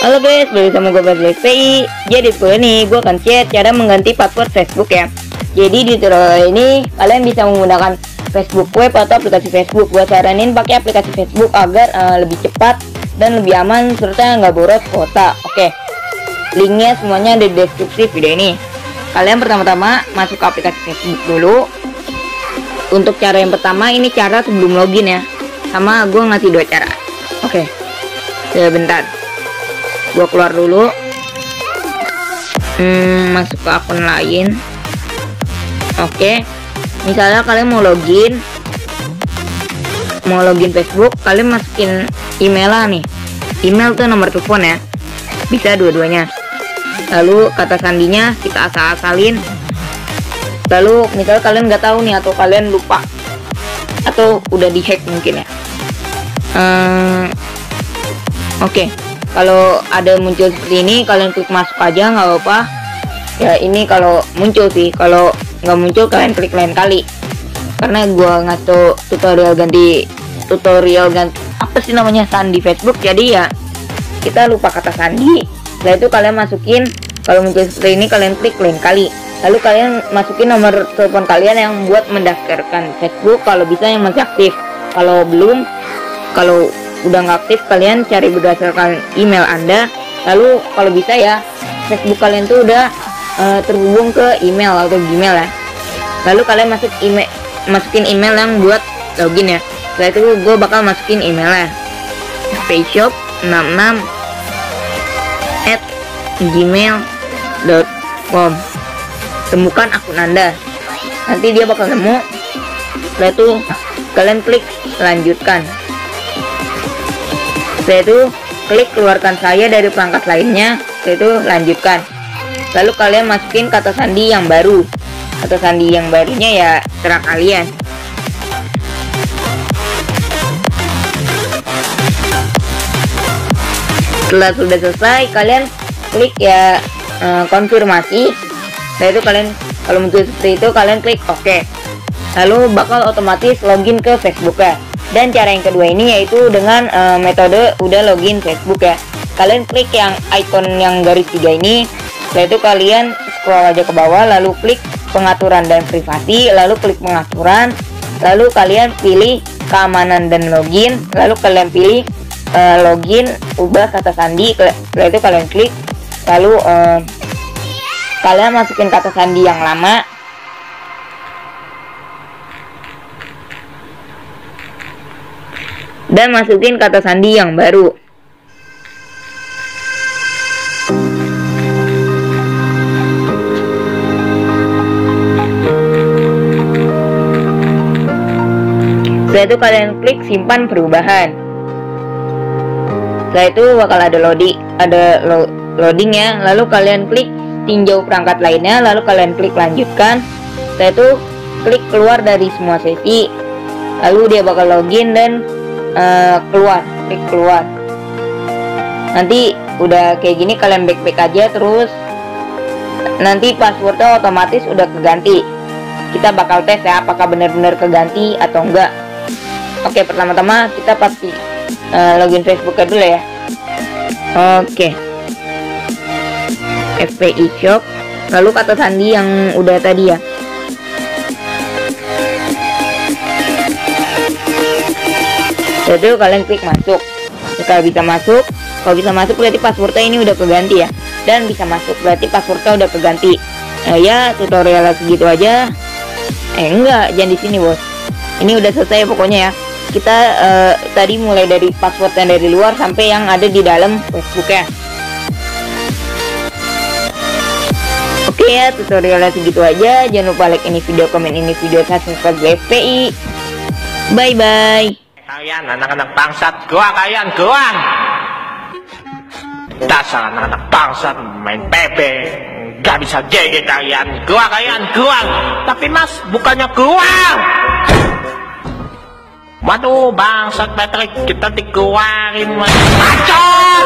Halo guys, balik sama gue Badley PI Jadi gue nih, gue akan chat cara mengganti password Facebook ya. Jadi di tutorial ini, kalian bisa menggunakan Facebook web atau aplikasi Facebook. Gue saranin pakai aplikasi Facebook agar uh, lebih cepat dan lebih aman serta nggak boros kuota Oke, linknya semuanya ada di deskripsi video ini. Kalian pertama-tama masuk ke aplikasi Facebook dulu. Untuk cara yang pertama, ini cara sebelum login ya. Sama gue ngasih dua cara. Oke, sebentar gua keluar dulu. Hmm, masuk ke akun lain. Oke. Misalnya kalian mau login. Mau login Facebook kalian masukin email lah nih. Email tuh nomor telepon ya. Bisa dua-duanya. Lalu kata sandinya kita asal-asalin. Lalu misalnya kalian nggak tahu nih atau kalian lupa. Atau udah dihack mungkin ya. Hmm, oke. okay kalau ada muncul seperti ini kalian klik masuk aja nggak apa-apa. Ya ini kalau muncul sih. Kalau nggak muncul kalian klik lain kali. Karena gua ngasih tutorial ganti tutorial ganti apa sih namanya sandi Facebook. Jadi ya kita lupa kata sandi. Setelah itu kalian masukin kalau muncul seperti ini kalian klik lain kali. Lalu kalian masukin nomor telepon kalian yang buat mendaftarkan Facebook kalau bisa yang masih aktif. Kalau belum kalau udah nggak aktif kalian cari berdasarkan email anda. Lalu kalau bisa ya Facebook kalian tuh udah uh, terhubung ke email atau Gmail ya. Lalu kalian masuk email masukin email yang buat login ya. Setelah itu gue bakal masukin emailnya spaceshop 66 at gmail.com temukan akun anda. Nanti dia bakal nemu. Setelah itu kalian klik lanjutkan setelah itu klik keluarkan saya dari perangkat lainnya setelah itu lanjutkan. Lalu kalian masukin kata sandi yang baru. Kata sandi yang barunya ya terang kalian. Setelah sudah selesai kalian klik ya uh, konfirmasi. Setelah itu kalian kalau muncul seperti itu kalian klik oke. OK. lalu bakal otomatis login ke Facebook ya dan cara yang kedua ini yaitu dengan uh, metode udah login Facebook ya. Kalian klik yang icon yang garis tiga ini, setelah itu kalian scroll aja ke bawah, lalu klik pengaturan dan privasi, lalu klik pengaturan, lalu kalian pilih keamanan dan login, lalu kalian pilih uh, login, ubah kata sandi, setelah itu kalian klik, lalu uh, kalian masukin kata sandi yang lama, dan masukin kata sandi yang baru. Setelah itu kalian klik simpan perubahan. Setelah itu bakal ada loading, ada lo, loading ya. Lalu kalian klik tinjau perangkat lainnya, lalu kalian klik lanjutkan. Setelah itu klik keluar dari semua sesi. Lalu dia bakal login dan uh, keluar klik keluar. Nanti udah kayak gini kalian back back aja terus nanti passwordnya otomatis udah keganti. Kita bakal tes ya apakah benar-benar keganti atau enggak. Oke pertama-tama kita pasti uh, login Facebook dulu ya. Oke. FPI shop. Lalu kata sandi yang udah tadi ya itu kalian klik masuk jika bisa masuk kalau bisa masuk berarti passwordnya ini udah keganti ya. Dan bisa masuk berarti passwordnya udah keganti. Nah, ya tutorial segitu aja. Eh enggak jangan di sini bos. Ini udah selesai pokoknya ya. Kita uh, tadi mulai dari password yang dari luar sampai yang ada di dalam Facebook ya. Oke ya tutorialnya segitu aja. Jangan lupa like ini video, komen ini video, subscribe FPI Bye bye Kalian anak-anak bangsat, gua kalian gua. Dasar anak-anak bangsat main PB, gak bisa GG kalian. Gua kalian gua. Tapi mas, bukannya gua. Waduh, bangsat Patrick, kita dikeluarin mas. Maco!